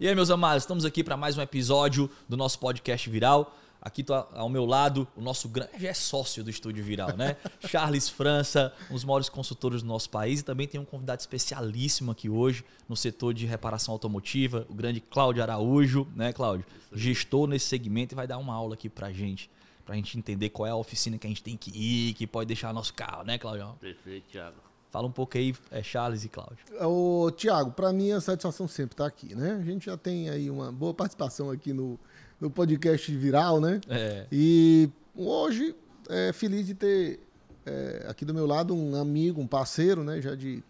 E aí, meus amados, estamos aqui para mais um episódio do nosso podcast viral. Aqui ao meu lado o nosso grande. Já é sócio do Estúdio Viral, né? Charles França, um dos maiores consultores do nosso país. E também tem um convidado especialíssimo aqui hoje no setor de reparação automotiva, o grande Cláudio Araújo, né, Cláudio? Gestor nesse segmento e vai dar uma aula aqui pra gente. Pra gente entender qual é a oficina que a gente tem que ir, que pode deixar nosso carro, né, Cláudio? Perfeito, Thiago. Fala um pouco aí, é, Charles e Cláudio. Ô, Tiago, para mim a satisfação sempre estar aqui, né? A gente já tem aí uma boa participação aqui no, no podcast viral, né? É. E hoje é feliz de ter é, aqui do meu lado um amigo, um parceiro, né? Já de,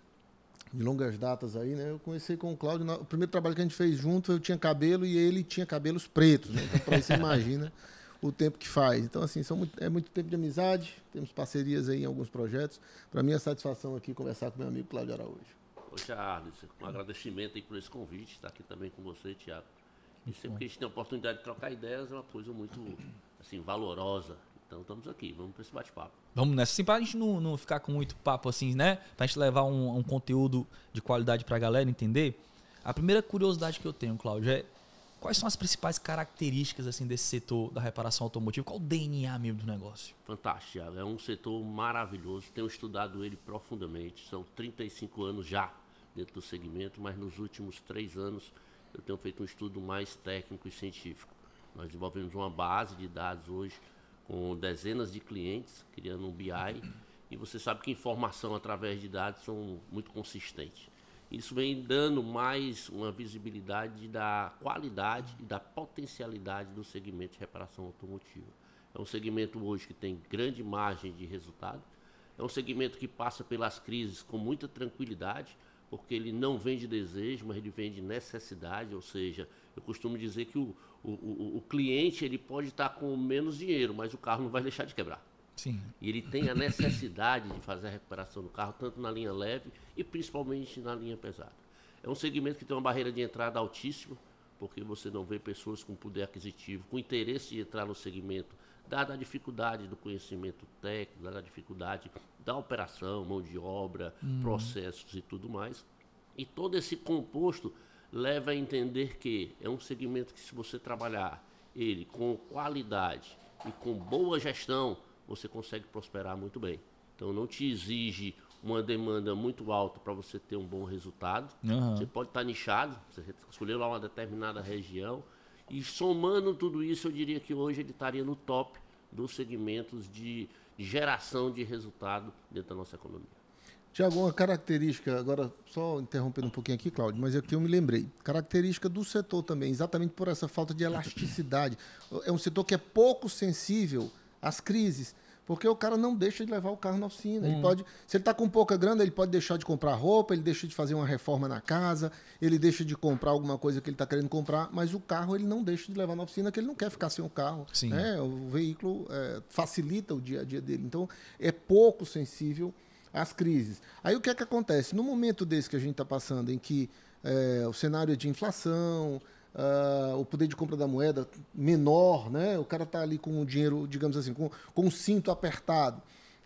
de longas datas aí, né? Eu comecei com o Cláudio, o primeiro trabalho que a gente fez junto, eu tinha cabelo e ele tinha cabelos pretos, né? Então, para você imagina o tempo que faz. Então, assim, são muito- é muito tempo de amizade, temos parcerias aí em alguns projetos. Para mim, é satisfação aqui conversar com meu amigo Cláudio Araújo. Ô, Charles, um agradecimento aí por esse convite, estar aqui também com você, Thiago. E sempre que a gente tem a oportunidade de trocar ideias, é uma coisa muito, assim, valorosa. Então, estamos aqui, vamos para esse bate-papo. Vamos nessa, assim, pra gente não, não ficar com muito papo assim, né? Pra gente levar um, um conteúdo de qualidade pra galera entender. A primeira curiosidade que eu tenho, Cláudio, é quais são as principais características assim desse setor da reparação automotiva? Qual o DNA mesmo do negócio? Fantástico. É um setor maravilhoso. Tenho estudado ele profundamente. São 35 anos já dentro do segmento, mas nos últimos três anos eu tenho feito um estudo mais técnico e científico. Nós desenvolvemos uma base de dados hoje com dezenas de clientes, criando um BI. E você sabe que informação através de dados são muito consistentes. Isso vem dando mais uma visibilidade da qualidade e da potencialidade do segmento de reparação automotiva. É um segmento hoje que tem grande margem de resultado. É um segmento que passa pelas crises com muita tranquilidade, porque ele não vende desejo, mas ele vende necessidade. Ou seja, eu costumo dizer que o, o, o, o cliente ele pode estar com menos dinheiro, mas o carro não vai deixar de quebrar. Sim. E ele tem a necessidade de fazer a recuperação do carro, tanto na linha leve e principalmente na linha pesada. É um segmento que tem uma barreira de entrada altíssima, porque você não vê pessoas com poder aquisitivo, com interesse de entrar no segmento, dada a dificuldade do conhecimento técnico, dada a dificuldade da operação, mão de obra, processos e tudo mais. E todo esse composto leva a entender que é um segmento que, se você trabalhar ele com qualidade e com boa gestão, você consegue prosperar muito bem. Então, não te exige uma demanda muito alta para você ter um bom resultado. Aham. Você pode estar nichado, você escolheu lá uma determinada região. E somando tudo isso, eu diria que hoje ele estaria no top dos segmentos de geração de resultado dentro da nossa economia. Tiago, uma característica, agora só interrompendo um pouquinho aqui, Cláudio, mas é que eu me lembrei. Característica do setor também, exatamente por essa falta de elasticidade. É um setor que é pouco sensível às crises, porque o cara não deixa de levar o carro na oficina. Ele pode, se ele está com pouca grana, ele pode deixar de comprar roupa, ele deixa de fazer uma reforma na casa, ele deixa de comprar alguma coisa que ele está querendo comprar, mas o carro ele não deixa de levar na oficina, que ele não quer ficar sem o carro. Sim. né? O veículo é, facilita o dia a dia dele. Então, é pouco sensível às crises. Aí o que é que acontece? No momento desse que a gente está passando, em que é, o cenário é de inflação, ah, o poder de compra da moeda menor, né? o cara está ali com o dinheiro, digamos assim, com, com o cinto apertado.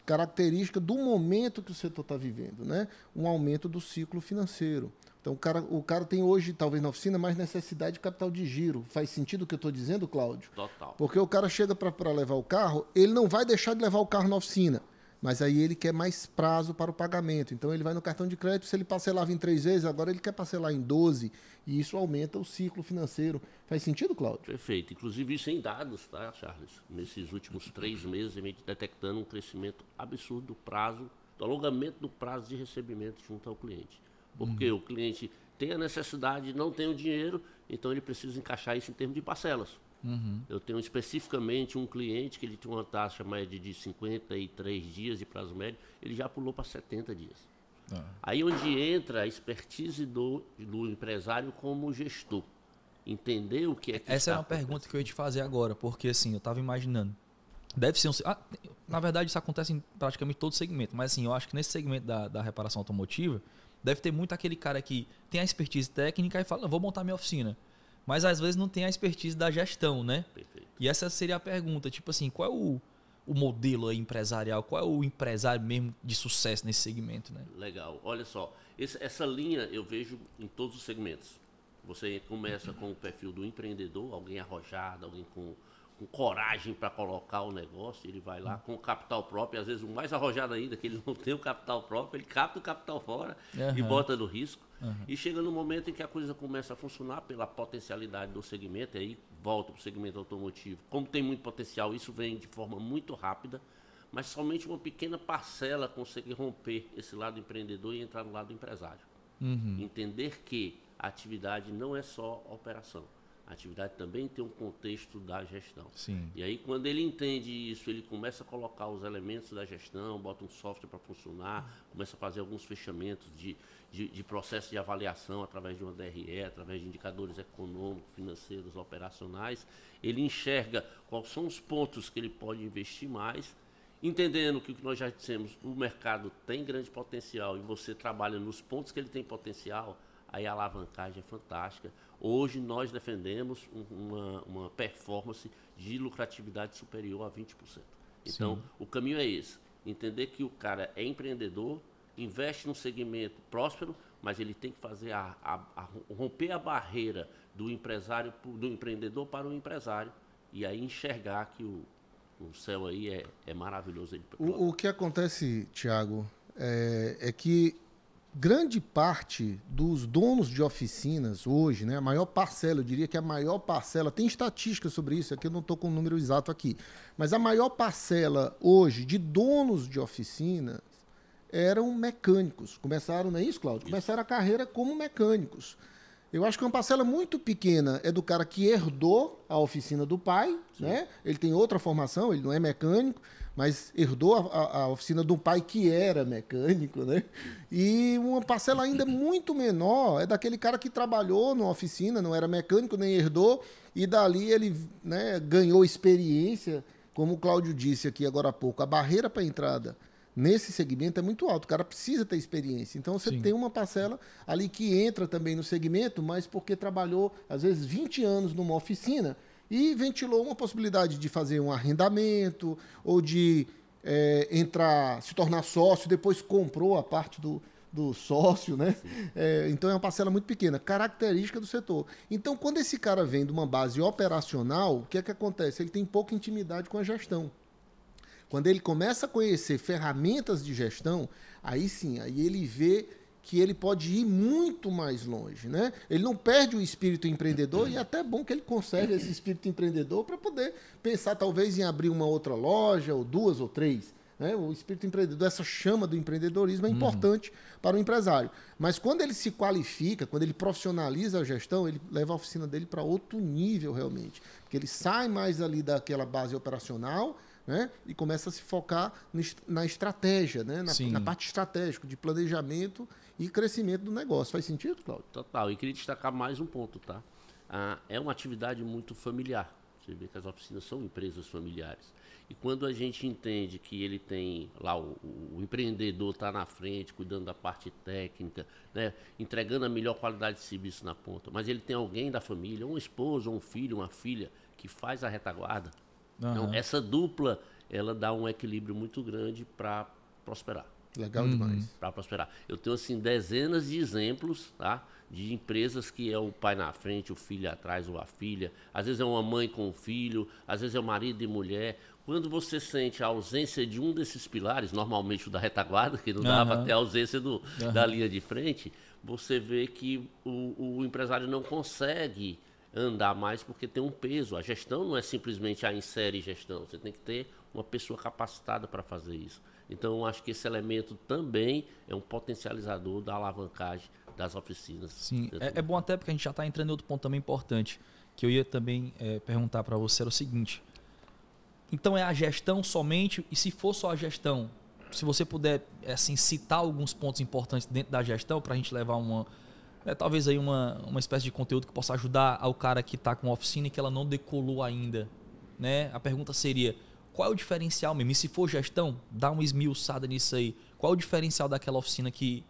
Característica do momento que o setor está vivendo, né? um aumento do ciclo financeiro. Então, o cara, o cara tem hoje, talvez na oficina, mais necessidade de capital de giro. Faz sentido o que eu estou dizendo, Cláudio? Total. Porque o cara chega para levar o carro, ele não vai deixar de levar o carro na oficina. Mas aí ele quer mais prazo para o pagamento. Então ele vai no cartão de crédito, se ele parcelava em três vezes, agora ele quer parcelar em 12. E isso aumenta o ciclo financeiro. Faz sentido, Cláudio? Perfeito. Inclusive isso em dados, tá, Charles? Nesses últimos três meses, a gente detectando um crescimento absurdo do prazo, do alongamento do prazo de recebimento junto ao cliente. Porque o cliente tem a necessidade, não tem o dinheiro, então ele precisa encaixar isso em termos de parcelas. Eu tenho especificamente um cliente que ele tinha uma taxa média de 53 dias de prazo médio, ele já pulou para 70 dias. Aí onde entra a expertise do, do empresário como gestor. Entender o que é que Essa é uma pergunta que eu ia te fazer agora, porque assim, eu tava imaginando. Deve ser um. ah, na verdade, isso acontece em praticamente todo segmento, mas assim, eu acho que nesse segmento da, da reparação automotiva, deve ter muito aquele cara que tem a expertise técnica e fala, "Não, vou montar minha oficina. Mas às vezes não tem a expertise da gestão, né? Perfeito. E essa seria a pergunta, tipo assim, qual é o, o modelo empresarial? Qual é o empresário mesmo de sucesso nesse segmento, né? Legal. Olha só, esse- essa linha eu vejo em todos os segmentos. Você começa com o perfil do empreendedor, alguém arrojado, alguém com, com coragem para colocar o negócio, ele vai lá com o capital próprio, às vezes o mais arrojado ainda, que ele não tem o capital próprio, ele capta o capital fora uhum. e bota no risco. Uhum. E chega no momento em que a coisa começa a funcionar pela potencialidade do segmento, aí volta para o segmento automotivo. Como tem muito potencial, isso vem de forma muito rápida mas somente uma pequena parcela consegue romper esse lado empreendedor e entrar no lado empresário. Uhum. Entender que a atividade não é só operação. A atividade também tem um contexto da gestão. Sim. E aí, quando ele entende isso, ele começa a colocar os elementos da gestão, bota um software para funcionar, começa a fazer alguns fechamentos de, de, de, processo de avaliação através de uma DRE, através de indicadores econômicos, financeiros, operacionais. Ele enxerga quais são os pontos que ele pode investir mais entendendo que o que nós já dissemos, o mercado tem grande potencial e você trabalha nos pontos que ele tem potencial, aí a alavancagem é fantástica. Hoje nós defendemos uma, uma performance de lucratividade superior a 20%. Então, Sim. o caminho é esse. Entender que o cara é empreendedor, investe num segmento próspero, mas ele tem que fazer a, a, a romper a barreira do empresário, do empreendedor para o empresário, e aí enxergar que o, o céu aí é, é maravilhoso. O, o que acontece, Tiago, é, é que grande parte dos donos de oficinas hoje, né, a maior parcela, eu diria que a maior parcela, tem estatística sobre isso, aqui eu não estou com o número exato aqui, mas a maior parcela hoje de donos de oficinas eram mecânicos. Começaram, não é isso, Cláudio? Começaram a carreira como mecânicos. Eu acho que uma parcela muito pequena é do cara que herdou a oficina do pai, Sim. né? Ele tem outra formação, ele não é mecânico, mas herdou a, a, a, oficina do pai que era mecânico, né? E uma parcela ainda muito menor é daquele cara que trabalhou numa oficina, não era mecânico nem herdou, e dali ele né, ganhou experiência, como o Cláudio disse aqui agora há pouco. A barreira para a entrada nesse segmento é muito alto. O cara precisa ter experiência. Então você Sim. tem uma parcela ali que entra também no segmento, mas porque trabalhou, às vezes, 20 anos numa oficina e ventilou uma possibilidade de fazer um arrendamento ou de é, entrar, se tornar sócio, depois comprou a parte do, do sócio, né? É, então é uma parcela muito pequena, característica do setor. Então, quando esse cara vem de uma base operacional, o que é que acontece? Ele tem pouca intimidade com a gestão. Quando ele começa a conhecer ferramentas de gestão, aí sim, aí ele vê que ele pode ir muito mais longe, né? Ele não perde o espírito empreendedor e é até bom que ele conserve esse espírito empreendedor para poder pensar talvez em abrir uma outra loja ou duas ou três. Né? O espírito empreendedor, essa chama do empreendedorismo é uhum. importante uhum. para o empresário. Mas quando ele se qualifica, quando ele profissionaliza a gestão, ele leva a oficina dele para outro nível realmente, porque ele sai mais ali daquela base operacional né? e começa a se focar na estratégia, né? na, na parte estratégica, de planejamento e crescimento do negócio. Faz sentido, Claudio? Total. E queria destacar mais um ponto, tá? Ah, é uma atividade muito familiar. Você vê que as oficinas são empresas familiares. E quando a gente entende que ele tem lá o, o empreendedor está na frente, cuidando da parte técnica, né, entregando a melhor qualidade de serviço na ponta, mas ele tem alguém da família, um esposo, um filho, uma filha, que faz a retaguarda, Uhum. Então, essa dupla, ela dá um equilíbrio muito grande para prosperar. Legal uhum. demais. Para prosperar. Eu tenho, assim, dezenas de exemplos, tá? De empresas que é o pai na frente, o filho atrás ou a filha. Às vezes é uma mãe com o filho, às vezes é o marido e mulher. Quando você sente a ausência de um desses pilares, normalmente o da retaguarda, que não uhum. dava até a ausência do, uhum. da linha de frente, você vê que o, o empresário não consegue andar mais porque tem um peso. A gestão não é simplesmente a insere gestão, você tem que ter uma pessoa capacitada para fazer isso. Então, acho que esse elemento também é um potencializador da alavancagem das oficinas. Sim, é, é, bom até porque a gente já está entrando em outro ponto também importante, que eu ia também é, perguntar para você era o seguinte. Então, é a gestão somente, e se for só a gestão, se você puder assim citar alguns pontos importantes dentro da gestão para a gente levar uma, é, talvez aí uma, uma espécie de conteúdo que possa ajudar ao cara que está com a oficina e que ela não decolou ainda. Né? A pergunta seria, qual é o diferencial mesmo? E se for gestão, dá uma esmiuçada nisso aí. Qual é o diferencial daquela oficina que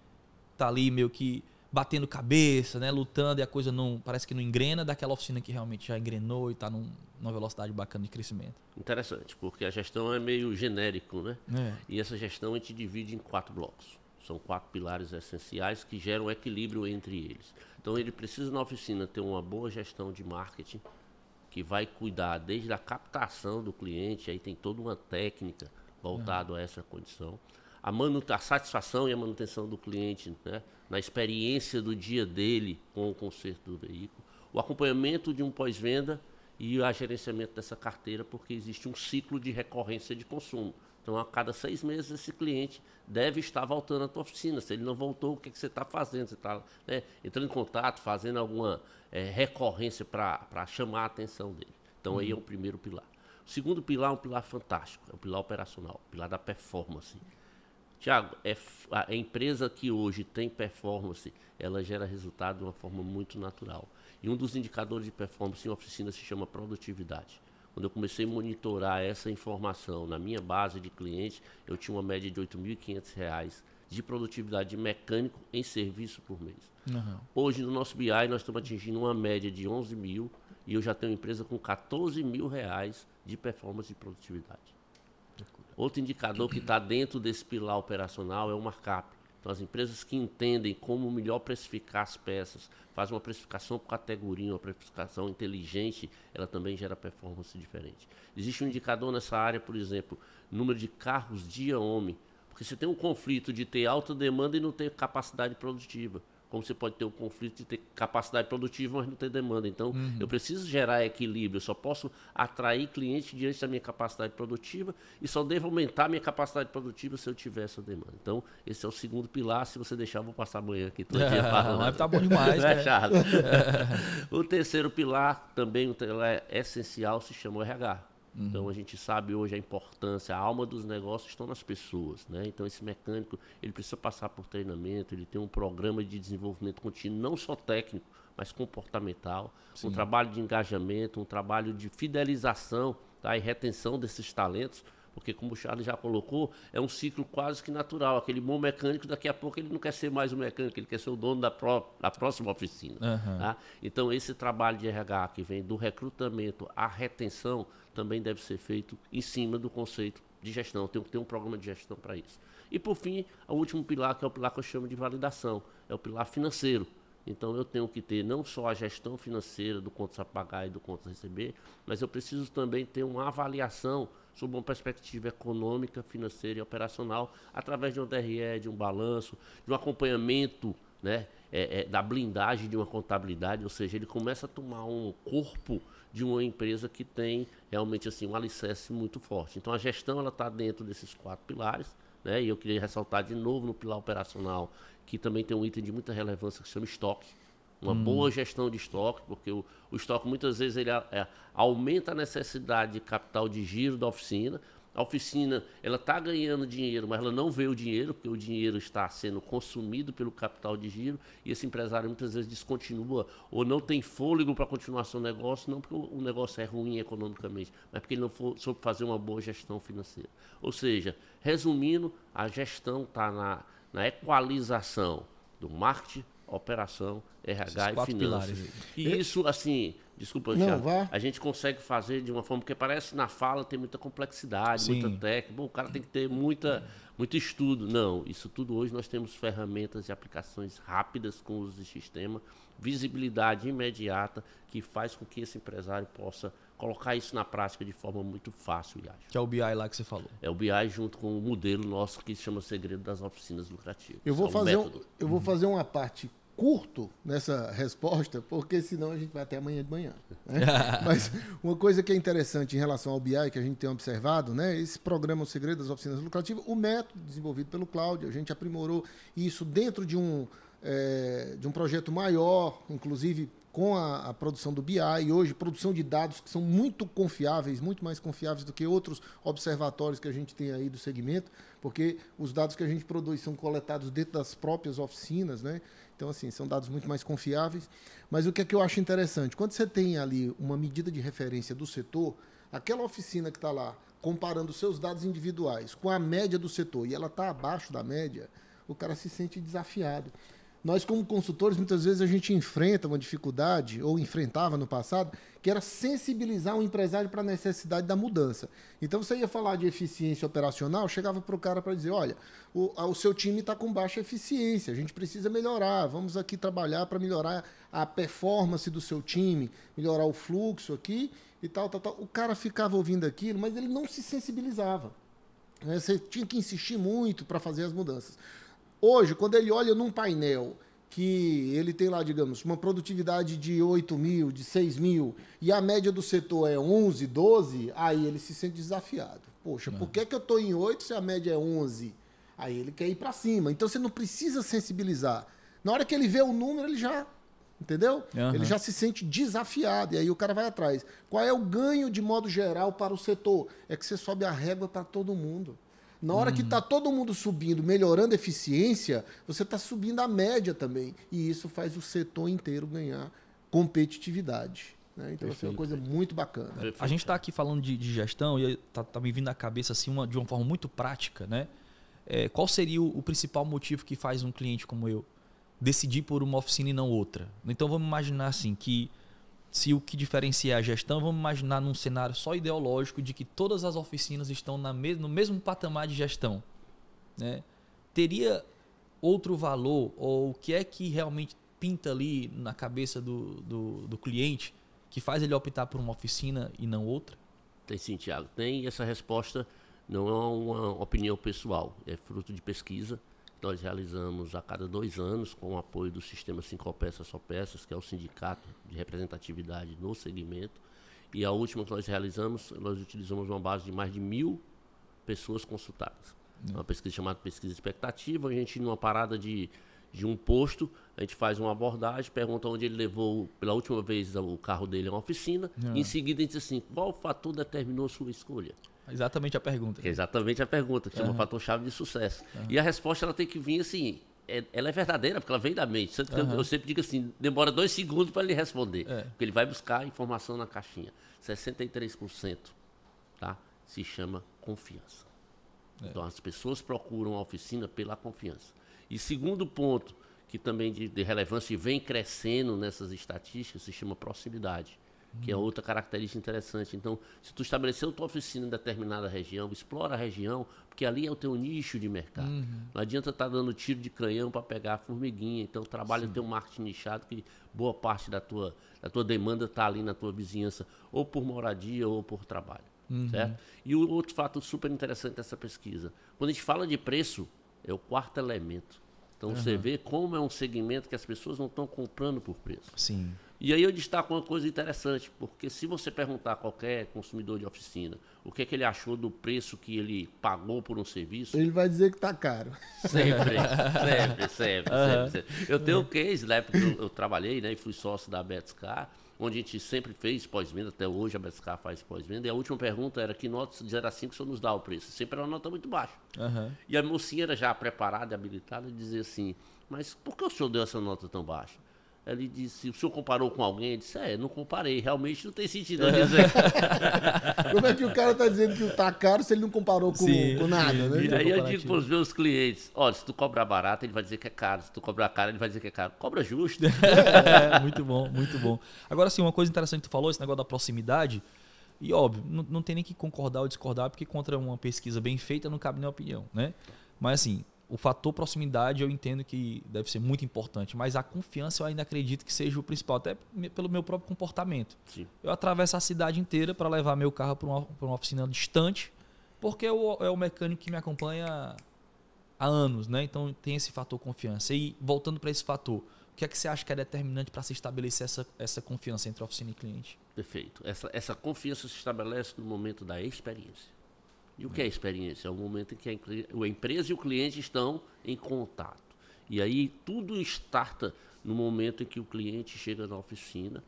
tá ali meio que batendo cabeça, né, lutando e a coisa não parece que não engrena, daquela oficina que realmente já engrenou e está num, numa velocidade bacana de crescimento. Interessante, porque a gestão é meio genérico, né? É. E essa gestão a gente divide em quatro blocos. São quatro pilares essenciais que geram equilíbrio entre eles. Então ele precisa na oficina ter uma boa gestão de marketing, que vai cuidar desde a captação do cliente, aí tem toda uma técnica voltada a essa condição. A, a satisfação e a manutenção do cliente né, na experiência do dia dele com o conserto do veículo. O acompanhamento de um pós-venda e o gerenciamento dessa carteira, porque existe um ciclo de recorrência de consumo. Então, a cada seis meses, esse cliente deve estar voltando à tua oficina. Se ele não voltou, o que, é que você está fazendo? Você está né, entrando em contato, fazendo alguma é, recorrência para chamar a atenção dele. Então, uhum. aí é o uhum. primeiro pilar. O segundo pilar é um pilar fantástico, é o pilar operacional, o pilar da performance. Tiago, é a empresa que hoje tem performance, ela gera resultado de uma forma muito natural. E um dos indicadores de performance em oficina se chama produtividade. Quando eu comecei a monitorar essa informação na minha base de clientes, eu tinha uma média de R$ 8.500 de produtividade de mecânico em serviço por mês. Uhum. Hoje, no nosso BI, nós estamos atingindo uma média de 11 mil e eu já tenho uma empresa com 14 mil reais de performance e produtividade. Outro indicador que está dentro desse pilar operacional é o markup. Então, as empresas que entendem como melhor precificar as peças, fazem uma precificação por categoria, uma precificação inteligente, ela também gera performance diferente. Existe um indicador nessa área, por exemplo, número de carros dia-homem, porque você tem um conflito de ter alta demanda e não ter capacidade produtiva como você pode ter o conflito de ter capacidade produtiva, mas não ter demanda. Então, uhum. eu preciso gerar equilíbrio. Eu só posso atrair cliente diante da minha capacidade produtiva e só devo aumentar a minha capacidade produtiva se eu tiver essa demanda. Então, esse é o segundo pilar. Se você deixar, eu vou passar amanhã aqui todo dia falando. Mas tá bom demais, né? o terceiro pilar, também é essencial, se chama o RH. Uhum. Então a gente sabe hoje a importância, a alma dos negócios estão nas pessoas, né? Então esse mecânico ele precisa passar por treinamento, ele tem um programa de desenvolvimento contínuo, não só técnico, mas comportamental, Sim. um trabalho de engajamento, um trabalho de fidelização tá? e retenção desses talentos porque, como o Charles já colocou, é um ciclo quase que natural. Aquele bom mecânico, daqui a pouco ele não quer ser mais um mecânico, ele quer ser o dono da, pró da próxima oficina. Uhum. Tá? Então, esse trabalho de RH que vem do recrutamento à retenção também deve ser feito em cima do conceito de gestão. Tem que ter um programa de gestão para isso. E, por fim, o último pilar, que é o pilar que eu chamo de validação, é o pilar financeiro. Então eu tenho que ter não só a gestão financeira do contas a pagar e do contas a receber, mas eu preciso também ter uma avaliação sob uma perspectiva econômica, financeira e operacional, através de um DRE, de um balanço, de um acompanhamento né, é, é, da blindagem de uma contabilidade, ou seja, ele começa a tomar um corpo de uma empresa que tem realmente assim um alicerce muito forte. Então a gestão ela está dentro desses quatro pilares, né? E eu queria ressaltar de novo no pilar operacional que também tem um item de muita relevância que se chama estoque uma hum. boa gestão de estoque, porque o, o estoque muitas vezes ele é, aumenta a necessidade de capital de giro da oficina. A oficina ela está ganhando dinheiro, mas ela não vê o dinheiro, porque o dinheiro está sendo consumido pelo capital de giro, e esse empresário muitas vezes descontinua ou não tem fôlego para continuar seu negócio, não porque o negócio é ruim economicamente, mas porque ele não for, soube fazer uma boa gestão financeira. Ou seja, resumindo, a gestão está na, na equalização do marketing, operação, RH e finanças. E isso, assim, desculpa, Não, Thiago, a gente consegue fazer de uma forma, porque parece na fala tem muita complexidade, Sim. muita técnica, Bom, o cara tem que ter muita, muito estudo. Não, isso tudo hoje nós temos ferramentas e aplicações rápidas com o uso de sistema, visibilidade imediata, que faz com que esse empresário possa colocar isso na prática de forma muito fácil e ágil. Que é o BI lá que você falou. É o BI junto com o modelo nosso que se chama Segredo das Oficinas Lucrativas. Eu vou, é um fazer, um, eu vou fazer uma parte curto nessa resposta, porque senão a gente vai até amanhã de manhã. Né? Mas uma coisa que é interessante em relação ao BI, que a gente tem observado, né? Esse programa O Segredo das Oficinas Lucrativas, o método desenvolvido pelo Cláudio, a gente aprimorou isso dentro de um, é, de um projeto maior, inclusive com a, a, produção do BI e hoje produção de dados que são muito confiáveis, muito mais confiáveis do que outros observatórios que a gente tem aí do segmento, porque os dados que a gente produz são coletados dentro das próprias oficinas, né? Então, assim, são dados muito mais confiáveis. Mas o que é que eu acho interessante? Quando você tem ali uma medida de referência do setor, aquela oficina que está lá comparando seus dados individuais com a média do setor e ela está abaixo da média, o cara se sente desafiado. Nós como consultores, muitas vezes a gente enfrenta uma dificuldade, ou enfrentava no passado, que era sensibilizar o empresário para a necessidade da mudança. Então você ia falar de eficiência operacional, chegava para o cara para dizer, olha, o, o seu time está com baixa eficiência, a gente precisa melhorar, vamos aqui trabalhar para melhorar a performance do seu time, melhorar o fluxo aqui e tal, tal, tal. O cara ficava ouvindo aquilo, mas ele não se sensibilizava. Né? Você tinha que insistir muito para fazer as mudanças. Hoje, quando ele olha num painel que ele tem lá, digamos, uma produtividade de 8 mil, de 6 mil, e a média do setor é 11, 12, aí ele se sente desafiado. Poxa, por que, que eu estou em 8 se a média é 11? Aí ele quer ir para cima. Então você não precisa sensibilizar. Na hora que ele vê o número, ele já. Entendeu? Uhum. Ele já se sente desafiado. E aí o cara vai atrás. Qual é o ganho de modo geral para o setor? É que você sobe a régua para todo mundo. Na hora que está todo mundo subindo, melhorando a eficiência, você está subindo a média também. E isso faz o setor inteiro ganhar competitividade. Né? Então, isso é uma coisa muito bacana. A gente está aqui falando de, de gestão e está tá me vindo na cabeça assim, uma, de uma forma muito prática, né? É, qual seria o, o principal motivo que faz um cliente como eu decidir por uma oficina e não outra? Então vamos imaginar assim que se o que diferencia é a gestão, vamos imaginar num cenário só ideológico de que todas as oficinas estão na mes no mesmo patamar de gestão. Né? Teria outro valor, ou o que é que realmente pinta ali na cabeça do, do, do cliente que faz ele optar por uma oficina e não outra? Tem sim, Tiago. Tem essa resposta não é uma opinião pessoal, é fruto de pesquisa nós realizamos a cada dois anos, com o apoio do Sistema Cinco Peças Só Peças, que é o sindicato de representatividade no segmento. E a última que nós realizamos, nós utilizamos uma base de mais de mil pessoas consultadas. É. Uma pesquisa chamada Pesquisa Expectativa. A gente, numa parada de, de um posto, a gente faz uma abordagem, pergunta onde ele levou pela última vez o carro dele a uma oficina. É. em seguida, a gente diz assim: qual fator determinou a sua escolha? Exatamente a pergunta. exatamente a pergunta, que uhum. chama fator-chave de sucesso. Uhum. E a resposta ela tem que vir assim, é, ela é verdadeira, porque ela vem da mente. Uhum. Eu, sempre digo assim, demora dois segundos para ele responder. É. Porque ele vai buscar informação na caixinha. 63% tá? se chama confiança. É. Então as pessoas procuram a oficina pela confiança. E segundo ponto, que também de, de relevância e vem crescendo nessas estatísticas, se chama proximidade que é outra característica interessante. Então, se tu estabeleceu tua oficina em determinada região, explora a região, porque ali é o teu nicho de mercado. Uhum. Não adianta estar tá dando tiro de canhão para pegar a formiguinha. Então, trabalha Sim. teu marketing nichado, que boa parte da tua, da tua demanda está ali na tua vizinhança, ou por moradia ou por trabalho. Uhum. Certo? E o outro fato super interessante dessa pesquisa, quando a gente fala de preço, é o quarto elemento. Então, uhum. você vê como é um segmento que as pessoas não estão comprando por preço. Sim. E aí eu destaco uma coisa interessante, porque se você perguntar a qualquer consumidor de oficina o que, é que ele achou do preço que ele pagou por um serviço. Ele vai dizer que está caro. Sempre, sempre, sempre, uhum. sempre, Eu tenho um case, na época eu, eu trabalhei né, e fui sócio da Betscar, onde a gente sempre fez pós-venda, até hoje a Betscar faz pós-venda, e a última pergunta era que nota de 0 a 5 o senhor nos dá o preço. Sempre era uma nota muito baixa. Uhum. E a mocinha era já preparada e habilitada e dizia assim, mas por que o senhor deu essa nota tão baixa? Ele disse, o senhor comparou com alguém? Ele disse, é, não comparei, realmente não tem sentido não dizer. Como é que o cara está dizendo que está caro se ele não comparou com, sim, com nada, sim, né? E aí eu digo para os meus clientes, olha, se tu cobrar barato, ele vai dizer que é caro. Se tu cobrar caro, ele vai dizer que é caro. Cobra justo. É, muito bom, muito bom. Agora, sim, uma coisa interessante que tu falou, esse negócio da proximidade, e óbvio, não, não tem nem que concordar ou discordar, porque contra uma pesquisa bem feita não cabe nem opinião, né? Mas assim, o fator proximidade eu entendo que deve ser muito importante, mas a confiança eu ainda acredito que seja o principal, até pelo meu próprio comportamento. Sim. Eu atravesso a cidade inteira para levar meu carro para uma, uma, oficina distante, porque é o, é o mecânico que me acompanha há anos, né? Então tem esse fator confiança. E voltando para esse fator, o que é que você acha que é determinante para se estabelecer essa, essa confiança entre oficina e cliente? Perfeito. Essa, essa confiança se estabelece no momento da experiência. E o que é experiência? É o momento em que a empresa e o cliente estão em contato. E aí tudo starta no momento em que o cliente chega na oficina,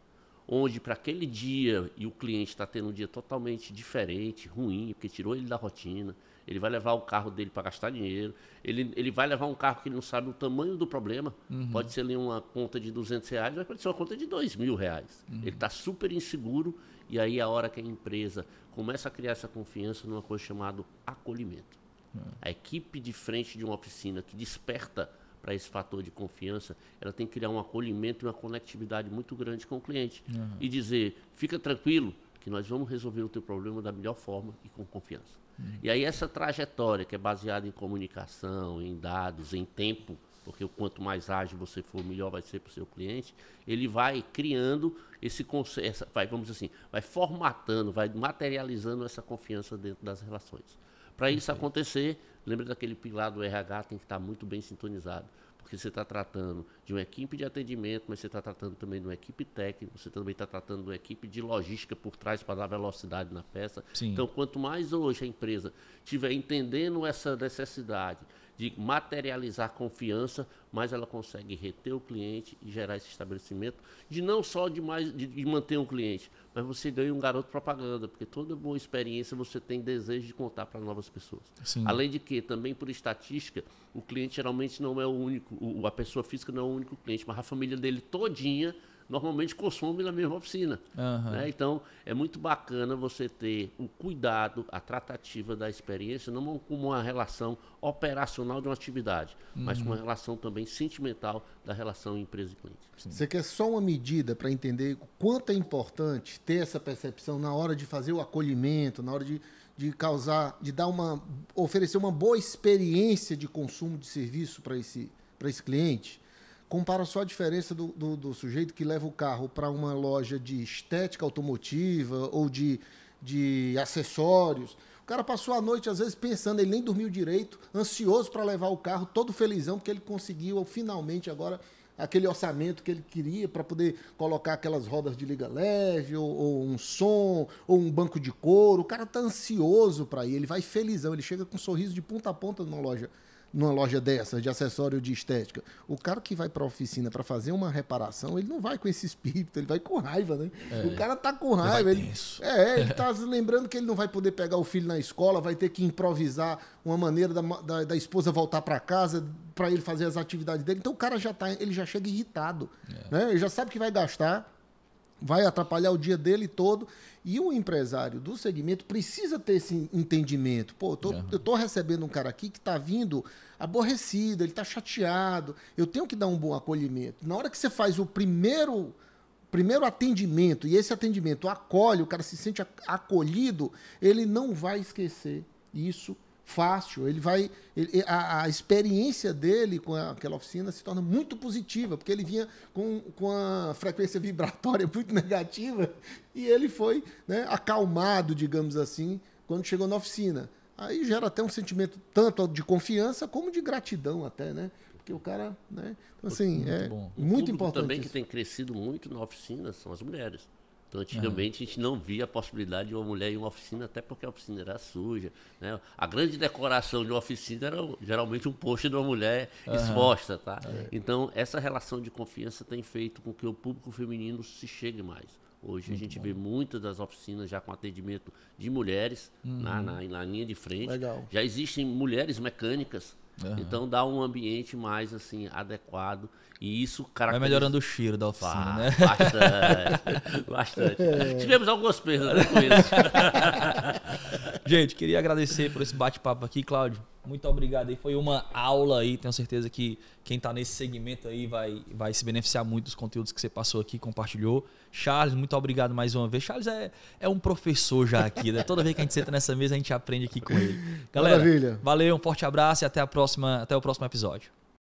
onde para aquele dia e o cliente está tendo um dia totalmente diferente, ruim, porque tirou ele da rotina, ele vai levar o carro dele para gastar dinheiro, ele, ele vai levar um carro que ele não sabe o tamanho do problema, uhum. pode ser ali uma conta de 200 reais, mas pode ser uma conta de 2 mil reais. Uhum. Ele está super inseguro e aí a hora que a empresa começa a criar essa confiança numa coisa chamada acolhimento. Uhum. A equipe de frente de uma oficina que desperta para esse fator de confiança, ela tem que criar um acolhimento e uma conectividade muito grande com o cliente. Uhum. E dizer, fica tranquilo que nós vamos resolver o teu problema da melhor forma e com confiança. Uhum. E aí essa trajetória que é baseada em comunicação, em dados, em tempo, porque quanto mais ágil você for, melhor vai ser para o seu cliente, ele vai criando esse conceito, vai, vamos dizer assim, vai formatando, vai materializando essa confiança dentro das relações. Para isso acontecer, Lembra daquele pilar do RH, tem que estar muito bem sintonizado. Porque você está tratando de uma equipe de atendimento, mas você está tratando também de uma equipe técnica, você também está tratando de uma equipe de logística por trás para dar velocidade na peça. Sim. Então, quanto mais hoje a empresa estiver entendendo essa necessidade de materializar confiança, mais ela consegue reter o cliente e gerar esse estabelecimento de não só de, mais, de, de manter um cliente, mas você ganha um garoto propaganda, porque toda boa experiência você tem desejo de contar para novas pessoas. Sim. Além de que, também por estatística, o cliente geralmente não é o único, o, a pessoa física não é o único cliente, mas a família dele todinha normalmente consome na mesma oficina. Uhum. Né? Então, é muito bacana você ter o cuidado, a tratativa da experiência, não como uma relação operacional de uma atividade, uhum. mas com uma relação também sentimental da relação empresa e cliente. Sim. Você quer só uma medida para entender o quanto é importante ter essa percepção na hora de fazer o acolhimento, na hora de, de causar, de dar uma, oferecer uma boa experiência de consumo de serviço para esse, esse cliente? Compara só a diferença do, do, do sujeito que leva o carro para uma loja de estética automotiva ou de, de acessórios. O cara passou a noite, às vezes, pensando, ele nem dormiu direito, ansioso para levar o carro, todo felizão, porque ele conseguiu finalmente agora aquele orçamento que ele queria para poder colocar aquelas rodas de liga leve, ou, ou, um som, ou um banco de couro. O cara tá ansioso para ir, ele vai felizão, ele chega com um sorriso de ponta a ponta numa loja numa loja dessa de acessório de estética. O cara que vai para a oficina para fazer uma reparação, ele não vai com esse espírito, ele vai com raiva, né? É, o cara tá com raiva. Ele, é, ele tá lembrando que ele não vai poder pegar o filho na escola, vai ter que improvisar uma maneira da, da, da esposa voltar para casa para ele fazer as atividades dele. Então o cara já tá, ele já chega irritado, é. né? Ele já sabe que vai gastar vai atrapalhar o dia dele todo. E o empresário do segmento precisa ter esse entendimento. Pô, eu tô, uhum. eu tô recebendo um cara aqui que está vindo aborrecido, ele está chateado. Eu tenho que dar um bom acolhimento. Na hora que você faz o primeiro primeiro atendimento e esse atendimento acolhe, o cara se sente acolhido, ele não vai esquecer isso fácil. Ele vai. Ele, a, a, experiência dele com aquela oficina se torna muito positiva, porque ele vinha com, com a frequência vibratória muito negativa e ele foi né, acalmado, digamos assim, quando chegou na oficina. Aí gera até um sentimento tanto de confiança como de gratidão até, né? Porque o cara, né? Então, assim, muito é bom. muito importante. também isso. que tem crescido muito na oficina são as mulheres. Então, antigamente uhum. a gente não via a possibilidade de uma mulher em uma oficina, até porque a oficina era suja. Né? A grande decoração de uma oficina era geralmente um post de uma mulher uhum. exposta. Tá? É. Então, essa relação de confiança tem feito com que o público feminino se chegue mais. Hoje Muito a gente bom. vê muitas das oficinas já com atendimento de mulheres uhum. na, na, na, linha de frente. Legal. Já existem mulheres mecânicas Uhum. Então dá um ambiente mais assim adequado e isso caracteriza... Vai melhorando o cheiro da oficina, ah, né? Bastante, bastante. É. Tivemos algumas perdas né, com isso. Gente, queria agradecer por esse bate-papo aqui, Cláudio. Muito obrigado aí. Foi uma aula aí. Tenho certeza que quem está nesse segmento aí vai, vai se beneficiar muito dos conteúdos que você passou aqui, compartilhou. Charles, muito obrigado mais uma vez. Charles é, é um professor já aqui, né? Toda vez que a gente senta nessa mesa, a gente aprende aqui com ele. Galera, Maravilha. valeu, um forte abraço e até a próxima, até o próximo episódio.